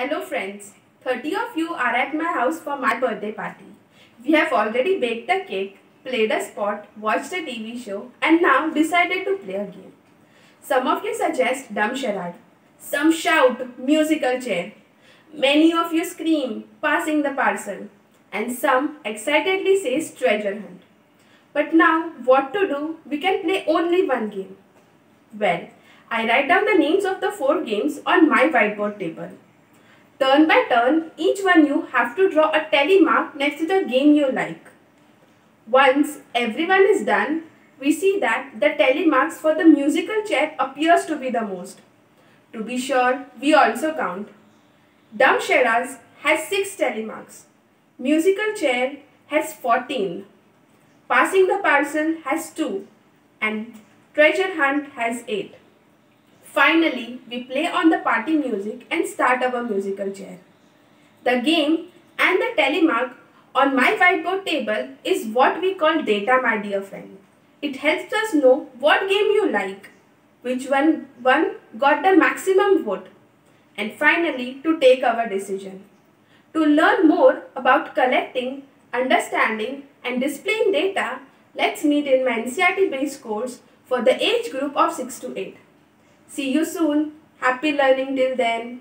Hello friends, 30 of you are at my house for my birthday party. We have already baked a cake, played a sport, watched a TV show and now decided to play a game. Some of you suggest dumb charade. Some shout musical chair. Many of you scream passing the parcel. And some excitedly says treasure hunt. But now what to do? We can play only one game. Well, I write down the names of the four games on my whiteboard table. Turn by turn, each one you have to draw a tally mark next to the game you like. Once everyone is done, we see that the tally marks for the musical chair appears to be the most. To be sure, we also count. Dumb Charades has 6 tally marks. Musical chair has 14. Passing the parcel has 2 and treasure hunt has 8. Finally, we play on the party music and start our musical chair. The game and the tally mark on my whiteboard table is what we call data, my dear friend. It helps us know what game you like, which one, one got the maximum vote, and finally to take our decision. To learn more about collecting, understanding, and displaying data, let's meet in my NCERT based course for the age group of 6 to 8. See you soon. Happy learning till then.